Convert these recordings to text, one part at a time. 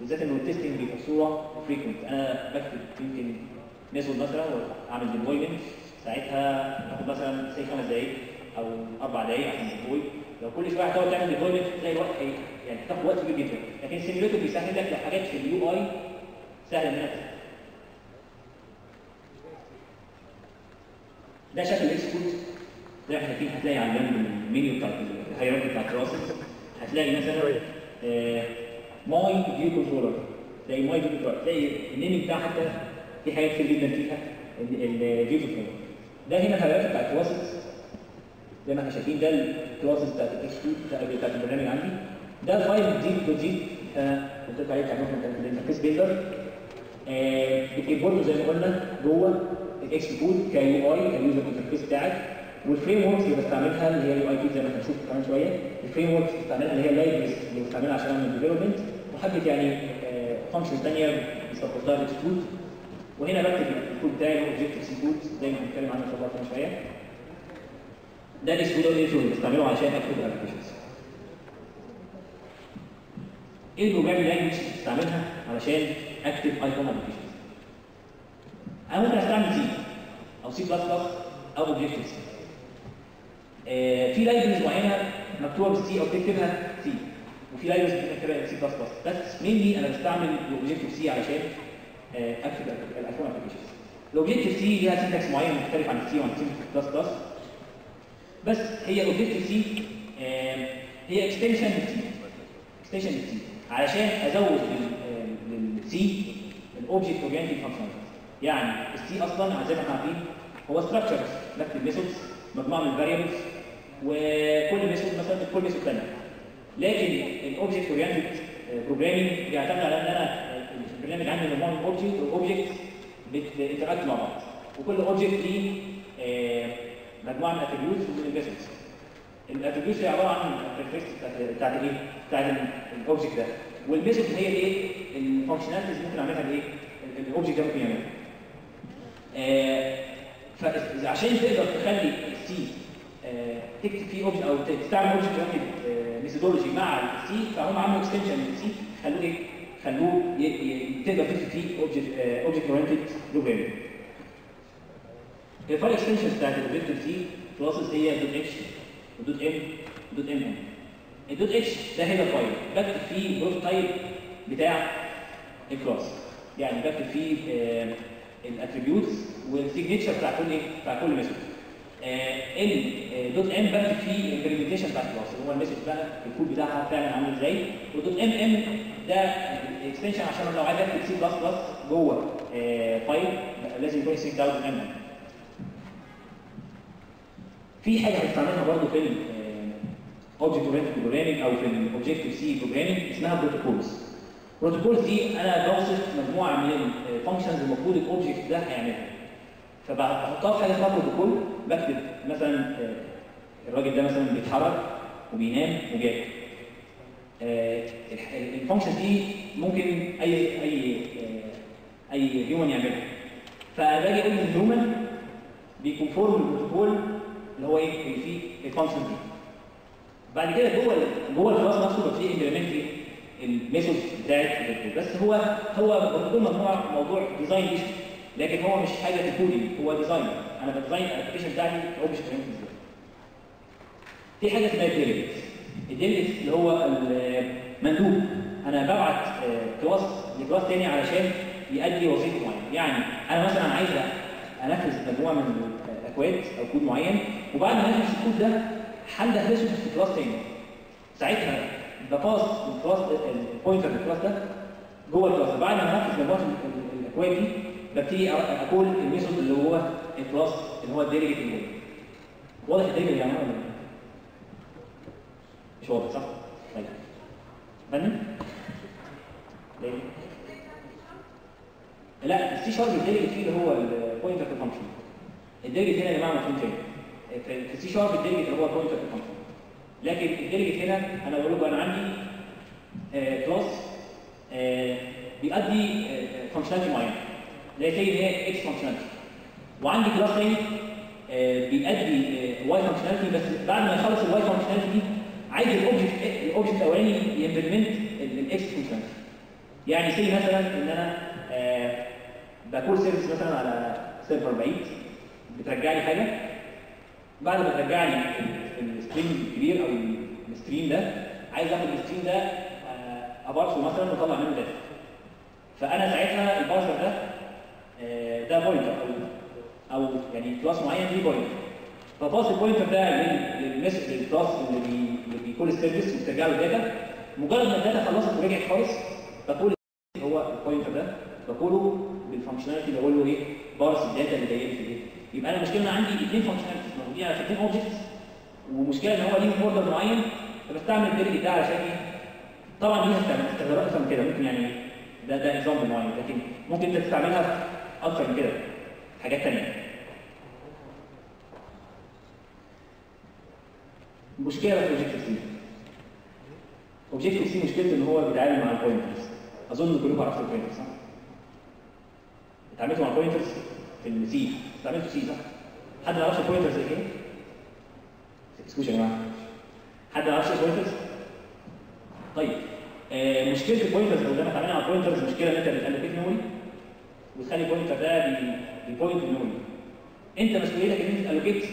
بالذات إنه ال testing بيبقى بصوره frequent أنا بكتب يمكن method مثلا واعمل deployment ساعتها تاخد مثلا سي خمس دقائق أو أربع دقائق عشان deploy لو كل شوية هتقعد تعمل deployment تلاقي هي يعني تاخد وقت كبير جدا. لكن ال simulator بيسهل لك لحاجات في ال UI سهل إنها ده شكل ال export زي ما إحنا شايفين هتلاقي على جنب المنيو بتاع الهيراركي بتاع الكلاسز هتلاقي مثلا ماي كنترولر. تلاقي ماي كنترولر. تلاقي النيم بتاع حتى في حاجات كتير جدا. فيها الفيو كنترولر. ده هنا الهيراركي بتاع الكلاسز زي ما إحنا شايفين ده الكلاسز بتاعت الاكسبورت بتاعت البرنامج عندي. ده الفايل جديد دوت جي قلت لك عليه بتاع الانترفيس بيلدر. بتكبره زي ما قلنا جوه. الاكس كود كيو آي كيوزر انترفيس بتاعك. وال frameworks اللي بستعملها اللي هي ال UI بي زي ما هنشوف كمان شوية. ال frameworks اللي بستعملها اللي هي ال libraries اللي بستعملها عشان أعمل development وحبه يعني function ثانية ال Xcode وهنا بكتب الكود بتاعي اللي هو Objective-C code زي ما هنتكلم عنه ان شاء الله كمان شوية ده ال Xcode اللي بستعمله عشان أكتب ال applications إيه ال programming language اللي بستعملها علشان أكتب iPhone applications أنا ممكن أستعمل C أو C++ أو Objective-C في libraries معينة مكتوبة بال C أو بتكتبها C وفي libraries بتكتبها سي بلس بلس بس mainly أنا بستعمل ال Objective-C علشان أكتب ال iPhone applications ال Objective-C ليها syntax معين مختلف عن السي وعن السي بلس بلس بس هي ال Objective-C هي extension لل C extension لل C علشان أزود لل C ال object oriented functionality يعني ال C أصلا زي ما إحنا عارفين هو structures بكتب methods مجموعة من ال variables وكل method مثلا كل method ثانية لكن ال object oriented programming بيعتمد على إن أنا البرنامج عندي مجموعة من object وال object بي interact مع بعض وكل object ليه مجموعة من attributes ومن ال methods ال attributes هي عبارة عن ال characteristics بتاعت الايه؟ بتاعت ال object ده وال method هي الايه؟ ال functionalities ممكن أعملها بإيه؟ ال object ده ممكن يعملها. فعشان تقدر تخلي ال C تكتب فيه object أو تستعمل object methodology مع ال C فهم عملوا extension لل C خلوه إيه؟ خلوه تقدر تكتب فيه object object oriented programming. ال file extension بتاعت ال Objective-C classes هي dot h و dot m و dot mm ال dot h ده header file بكتب فيه prototype بتاع ال class يعني بكتب فيه ال attributes وال signature بتاع كل إيه؟ بتاع كل method ال dot m بكتب فيه ال implementation بتاع ال class اللي هو ال method بقى الكود بتاعها فعلا عامل إزاي؟ و dot mm ده extension عشان لو عايز أكتب سي بلس بلس جوه آه file لازم يكون سيج dot m في حاجة هنستعملها برضه في object oriented programming أو في الاوبجكتيف سي بروجرامينج اسمها protocols ال protocols دي أنا بوصف مجموعة من ال functions المفروض ال object ده هيعملها. فبحطها في حاجة اسمها بروتوكول بكتب مثلا الراجل ده مثلا بيتحرك وبينام وجاي. ال function دي ممكن أي أي أي human يعملها. فباجي أقول لل human بي conform ال protocol اللي هو إيه اللي فيه ال function دي. بعد كده جوه جوه ال class نفسه ببتدي implement ال method بتاعت بس هو هو بروتوكول مجموعه موضوع design issue لكن هو مش حاجة ت coding هو design أنا ب design ال application بتاعتي object إزاي في حاجة اسمها ال delegate ال delegate اللي هو المندوب. أنا ببعت class ل class تاني علشان يؤدي وظيفة معينة. يعني أنا مثلا عايز أنفذ مجموعة من الأكواد أو كود معين وبعد ما أنفذ الكود ده هندخله في class تاني. ساعتها بباص ال class البوينتر للكلاس ده جوه الكلاس بعد ما أنفذ مجموعة الأكواد دي ببتدي أقول ال method اللي هو ال class اللي هو ال delegate اللي واضح ال delegate يعني ولا مش واضح صح؟ طيب. فنن؟ ليه؟ لا السي شارب الديليجيت فيه اللي هو ال pointer function ال delegate هنا يا جماعة مفهوم تاني. في السي شارب الديليجيت اللي هو ال pointer function لكن ال delegate هنا أنا بقول لكم أنا عندي class بيؤدي functionality معينة. اللي هي X functionality وعندي class تاني بيؤدي Y functionality بس بعد ما يخلص ال Y functionality دي عايز ال object ال object الأولاني ي implement ال X functionality يعني سي مثلا إن أنا آه ب call service مثلا على server بعيد بترجع لي حاجة. بعد ما ترجع لي ال stream الكبير أو ال stream ده عايز آخد الستريم ده آه، أ parse ه مثلا وأطلع منه data فأنا ساعتها ال parser ده آه، ده pointer أو يعني class معين ليه pointer ف pass ال pointer ده لل- للمس لل class اللي بي اللي بي call ال service وبترجع له ال data مجرد ما ال data خلصت ورجعت خالص بقول هو ال pointer ده بقوله بال functionality بقول له إيه parse ال data اللي جاية في إيه يبقى أنا المشكلة إن عندي اثنين functionalities موجودين على شكلين objects ومشكلة إن هو ليهم order معين فبستعمل ال delegate ده علشان إيه؟ طبعا ليها استخدامات أكتر من كده. ممكن يعني ده ده example معين لكن ممكن أنت تستعملها أكتر من كده حاجات ثانية مشكلة في اوبجكتيف سي اوبجكتيف سي مشكلته إن هو بيتعامل مع ال pointers أظن كلكم عرفتوا ال pointers صح؟ اتعاملتوا مع ال pointers في ال C استعملتوا C صح؟ حد ما يعرفش ال pointers إيه؟ اسكتوا يا جماعة حد ما يعرفش ال pointers؟ طيب آه مشكلة ال pointers لو لما اتعاملنا مع ال pointers مشكلة إن أنت بت allocate memory وتخلي ال pointer ده بي point ال memory انت مسؤوليتك ان انت ت allocate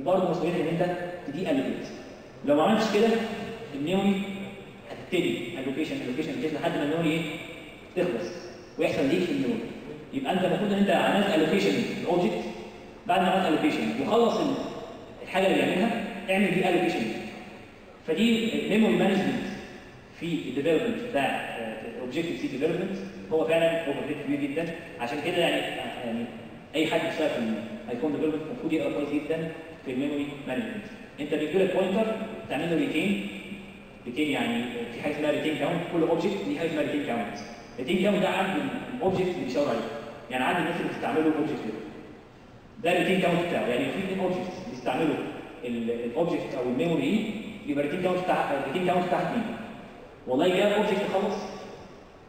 وبرضه مسؤوليتك ان انت ت deallocate لو ما عملتش كده ال memory هتبتدي allocation allocation allocation لحد ما ال memory إيه؟ تخلص ويحصل leak في ال memory يبقى أنت المفروض إن أنت عملت allocation لل object بعد ما عملت allocation. وخلص ال- الحاجة اللي بيعملها اعمل deallocation. فدي ال memory management في ال development بتاع Objective-C development هو فعلا over كبير جدا. عشان كده يعني يعني أي حد بيشتغل في ال iPhone development المفروض يقرا كويس جدا في ال memory management أنت بيجي لك pointer تعمل له retain retain يعني في حاجة اسمها retain count كل object ليه حاجة اسمها retain count retain count ده عند ال object اللي بيشاور عليه. يعني عند الناس اللي بتستعمله ال object ده. ده ال retain count بتاعه. يعني في اثنين objects بيستعملوا ال object أو ال memory يبقى ال retain count بتاع ال retain count بتاعها اثنين والله جاء object خلص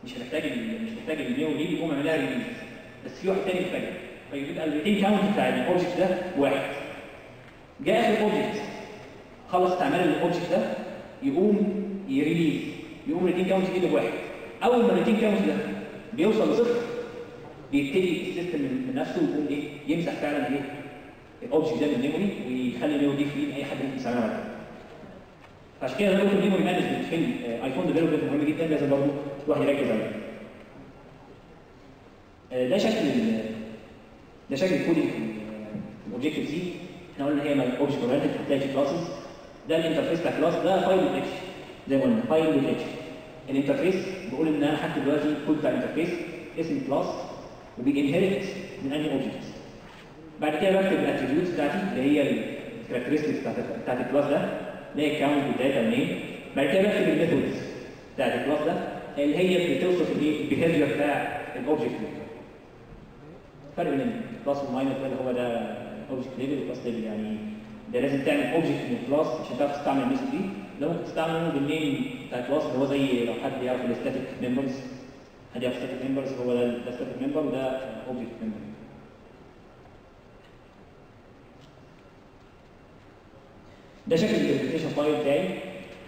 مش هنحتاج ال- مش محتاج ال memory دي يقوم يعمل لها release بس في واحد تاني محتاجها فيبقى ال retain count بتاع ال object ده واحد. جاء آخر object خلص استعمال ال object ده يقوم ي release يقوم ال retain count يجيب واحد أول ما ال retain count ده بيوصل لصفر بيبتدي ال system من نفسه يقوم إيه؟ يمسح فعلا إيه؟ ال object ده من ال memory ويخلي ال memory دي free لاي حد ممكن يستعملها. بعد كده. فعشان كده ال memory management في ال iPhone development مهم جدا لازم برضه الواحد يركز عليه. ده شكل ده شكل ال coding ال Objective-C إحنا قلنا هي object oriented هتلاقي classes ده ال interface بتاع class ده file dot h زي ما قلنا file dot h ال interface بقول إن أنا هكتب دلوقتي الكود بتاع ال interface اسم class وب inherit من أنهي object بعد كده بكتب ال attributes بتاعتي اللي هي ال characteristics بتاعت ال class ده اللي هي ال count وال data منين بعد كده بكتب ال methods بتاعت ال class ده. اللي هي بتوصف الايه؟ ال behavior بتاع ال object ده فرق بين ال plus وال minus ده اللي هو ده object level وال class level يعني ده لازم تعمل object من ال class عشان تعرف تستعمل ال method دي. ده ممكن تستعمله بال name بتاع ال class اللي هو زي لو حد يعرف ال static members حد يعرف ال static members هو ده ال static member وده object member ده شكل ال implementation file بتاعي.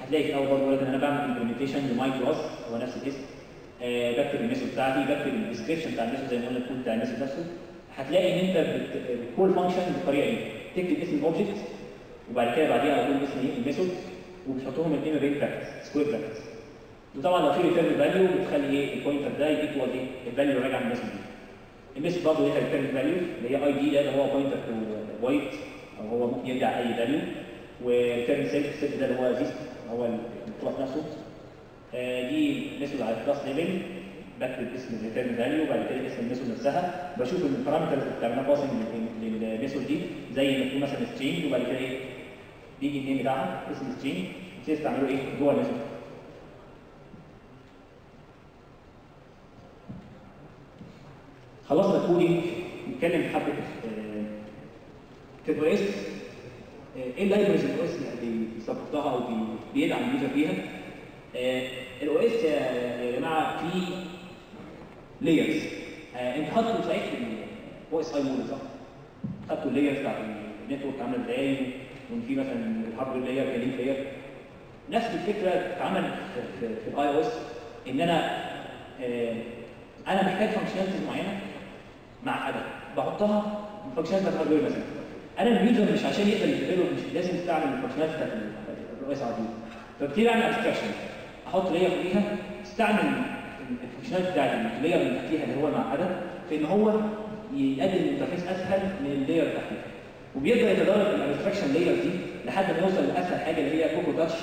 هتلاقي في الأول برضه أنا بعمل implementation ل my class هو نفس الاسم. آه بكتب ال method بتاعتي بكتب ال description بتاع ال method زي ما قلنا الكود بتاع ال method نفسه. هتلاقي إن أنت بت call function بالطريقة دي. تكتب اسم ال object وبعد كده بعديها طول اسم إيه ال method وبتحطهم الاثنين ما بين brackets square brackets وطبعا لو في return value بتخلي إيه ال pointer ده equal إيه ال value اللي راجع من ال method دي. ال method برضه ليها return value اللي هي id ده اللي هو pointer to void أو هو ممكن يرجع أي value و return self ال self ده اللي هو زيست هو ال class نفسه. آه، دي method على ال class level. بكتب اسم ال return value وبعد كده اسم ال method نفسها. بشوف ال parameters اللي بتعملها passing لل method دي. زي ما تكون مثلا string وبعد كده إيه؟ بيجي ال name بتاعها اسم string تبتدي تعمله إيه؟ جوه ال method. خلصنا ال coding نتكلم حبه ال OS إيه ال layers ال OS اللي بي support ها أو بي- بيدعم ال user بيها ال OS يا جماعة فيه layers انت خدتوا صحيح في ال OSI model صح؟ خدتوا ال layers بتاعت ال network عاملة إزاي؟ وإن في مثلا ال hardware layer ك link layer نفس الفكرة بتتعمل في, في, في ال iOS إن أنا آه، أنا محتاج functionalities معينة معقده بحطها functionality بتاعت ال hardware مثلا. أنا ال user مش عشان يقدر ي develop مش لازم يستعمل ال functionality بتاعت ال OS دي فببتدي اعمل abstraction أحط layer فوقيها استعمل ال functionality بتاعت ال layer اللي تحتيها اللي هو المعقدة في إن هو يقدم ال interface أسهل من ال layer اللي تحتيها وبيبدا يتدرج ال abstraction layer دي لحد ما يوصل لأسهل حاجة اللي هي Cocoa Touch.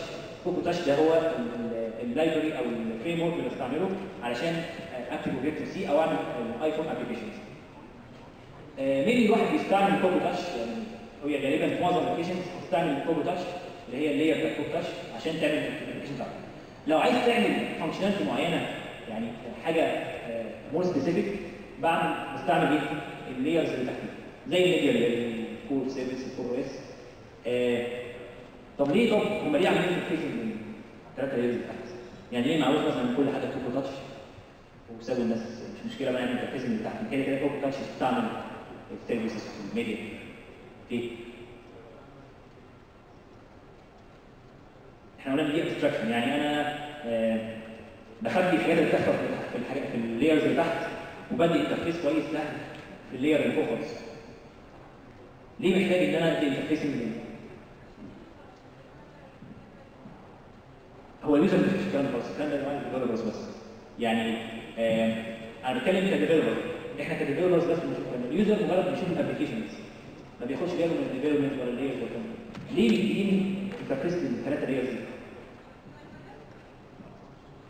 Cocoa Touch ده هو ال library أو ال framework اللي بستعمله علشان أكتب Objective-C أو أعمل iPhone applications مين الواحد بيستعمل Cocoa Touch يعني هي غالبا في معظم ال applications بتستعمل Cocoa Touch اللي هي ال layer بتاعت Cocoa Touch عشان تعمل ال application بتاعتك لو عايز تعمل functionality معينة يعني حاجة more specific بعمل بستعمل إيه؟ ال layers اللي تحتيها. زي الميديا ال core service ال core OS طب ليه طب هم ليه عاملين ال application ثلاثة layers تحت؟ يعني ليه ما عاوز مثلا كل حاجة Cocoa Touch وسابوا الناس؟ مش مشكلة بقى نعمل ال application اللي تحت. كده كده Cocoa Touch تستعمل في الميديا. ليه؟ إحنا قلنا دي abstraction يعني أنا آه بخبي الحاجات اللي بتحصل في الحاجات في ال layers اللي تحت وبدي التركيز كويس سهل في ال layer اللي فوق خالص. ليه محتاج إن أنا أدي interface من هو ال user مش الكلام ده بس الكلام ده يا developers بس. يعني آه أنا بتكلم ك developer إحنا ك developers بس بنشوف ال user مجرد بيشوف ال applications ما بياخدش باله من ال development ولا ال layers ولا الكلام ليه بيديني interface للثلاثه layers دي؟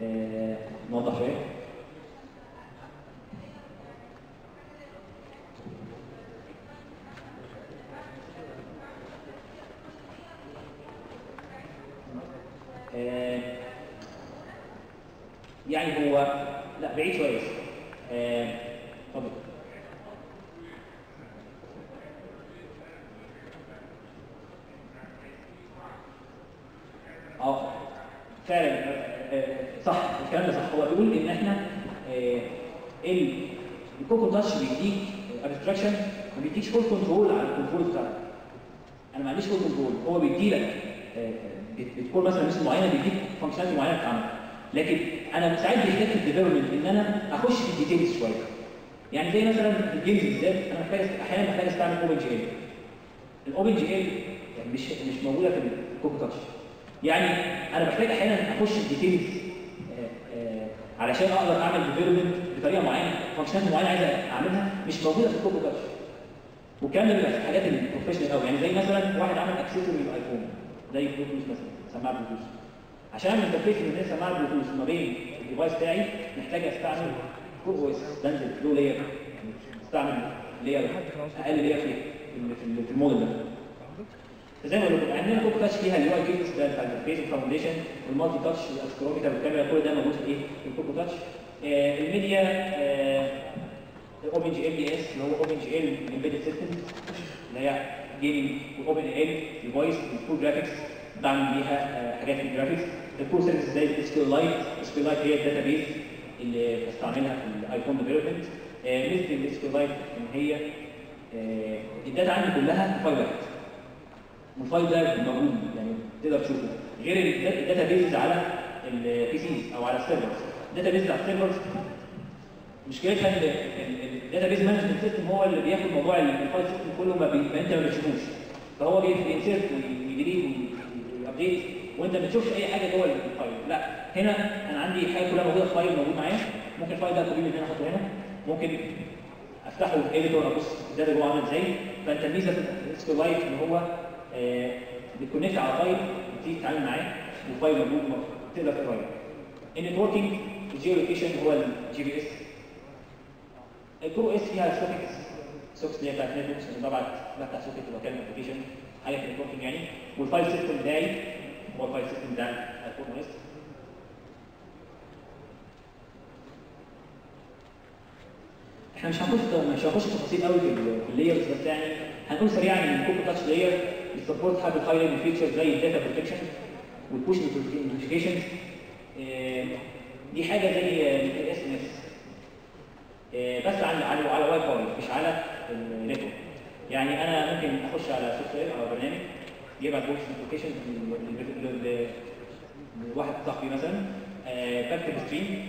آه نوضح شوية آه يعني هو لا بعيد شوية بس آه اتفضل آه فعلا آه صح الكلام ده صح. هو بيقول إن إحنا آه ال Cocoa Touch بيديك abstraction ما بيديكش full control على ال control بتاعك. أنا ما عنديش فول كنترول هو بيديلك آه بتكون مثلا مش معينة بيديك functionality معينة بتتعمل لكن أنا ساعات بيحتاج في ال development إن أنا أخش في ال details شوية. يعني زي مثلا ال games بالذات أنا محتاج أحيانا محتاج أستعمل OpenGL ال OpenGL مش مش موجودة في ال Cocoa Touch يعني أنا بحتاج أحيانا أخش في ال details علشان أقدر أعمل development بطريقة معينة functionality معينة عايز أعملها مش موجودة في ال Cocoa ده بيبقى في الحاجات ال professional قوي يعني زي مثلا واحد عمل accessory لل iPhone زي بلوتوث مثلا سماعة بلوتوث عشان interface من بين سماعة بلوتوث ما بين ال device بتاعي محتاج أستعمل Core OS بنزل low layer أستعمل layer أقل layer في الموديل ده. زي ما قلت عندنا Cocoa Touch فيها ال UI Kits ده بتاع وال Foundation وال multi-touch وال accelerometer والكاميرا كل ده موجود في إيه؟ في Touch آه الميديا آه اوبن جي ال اس اللي هو اوبن جي ال امبيدد سيستم اللي هي gaming و OpenAL device وال Core Graphics بعمل بيها حاجات في ال graphics ال Core Service زي ال SQLite ال SQLite هي ال database اللي بستعملها في ال iPhone development ميزة ال SQLite إن هي ال data عندي كلها file واحد وال file ده موجود يعني تقدر تشوفه. غير ال database على ال PCs أو على ال servers ال database على ال servers مشكلتها إن ال database management system هو اللي بياخد موضوع ال file system كله ما. ما أنت ما بتشوفوش. فهو بينسيرت ويديليت ويابديت وأنت ما بتشوفش أي حاجة جوه ال file لا هنا أنا عندي حاجة كلها موجودة في file موجود معايا. ممكن ال file ده copy هنا أحطه هنا. ممكن أفتحه في editor ابص ال data جوه عامل إزاي. فأنت الميزة في ال SQL إن هو بت connect على file بتيجي تتعامل معاه وال file موجود تقدر تقراه ال networking ال geolocation هو ال GPS ال Core OS فيها sockets sockets اللي هي بتاعت networks ببعت بفتح socket وبكلم application حاجة في ال networking يعني. وال file system بتاعي هو ال file system بتاع ال iPhone OS إحنا مش هنخش مش هنخش تفاصيل قوي في ال layers بس يعني هنقول سريعا ان ال Cocoa Touch layer بي support حبه high level features زي ال data protection وال push notifications دي حاجة زي ال SMS بس على على على واي فاي مش على ال network. يعني أنا ممكن أخش على software أو برنامج يبعت push notification لواحد صاحبي مثلا. بكتب stream